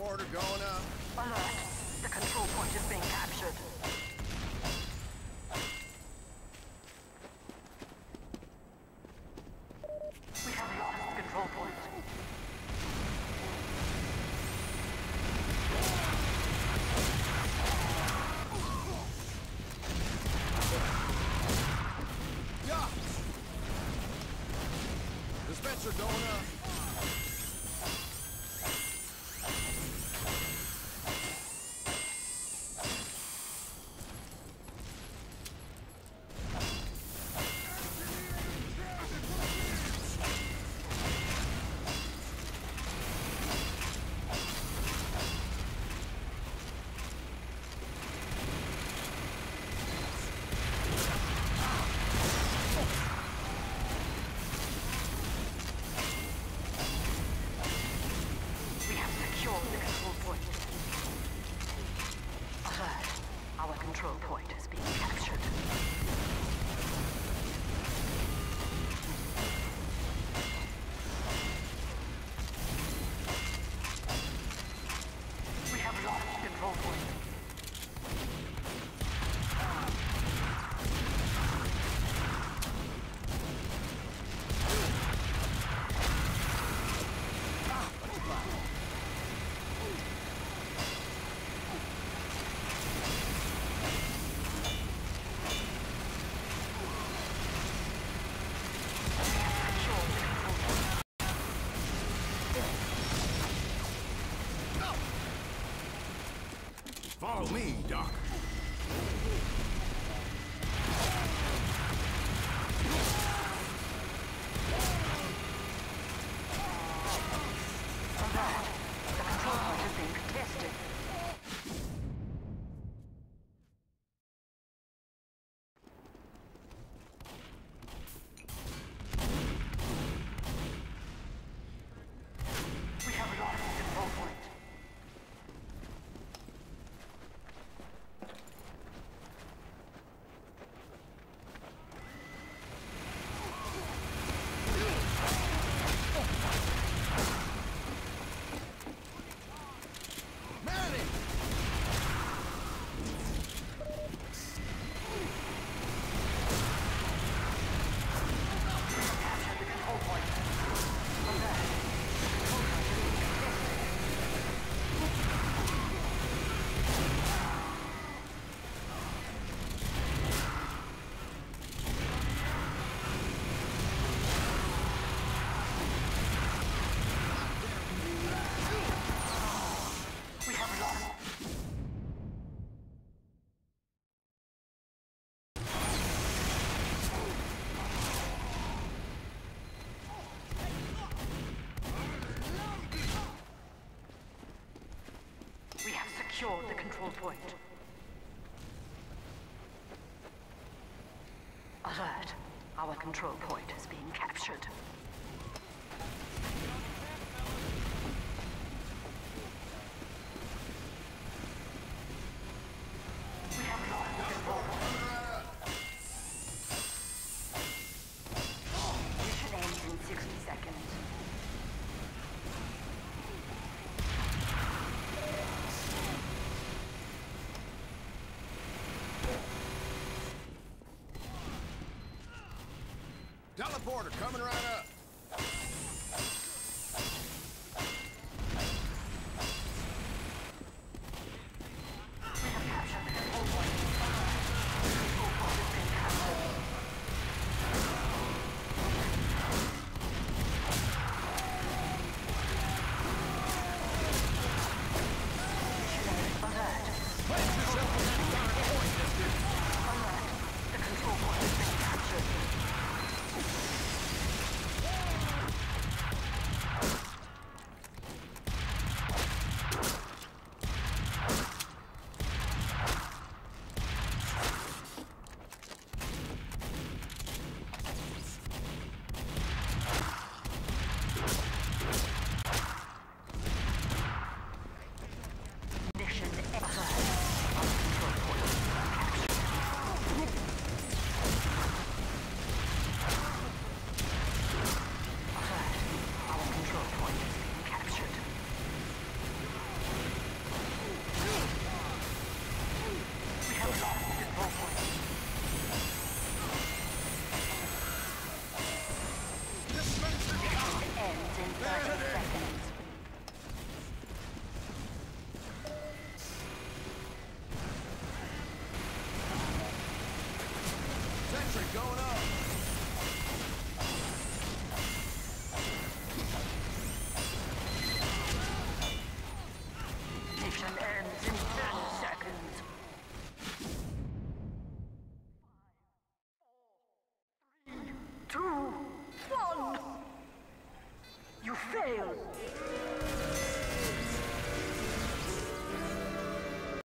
Transporter going up. Alert. The control point is being captured. We have lost the control point. Dispenser going up. Follow me, Doc. Secure the control point. Alert. Our control point is being captured. Teleporter coming right up. going up.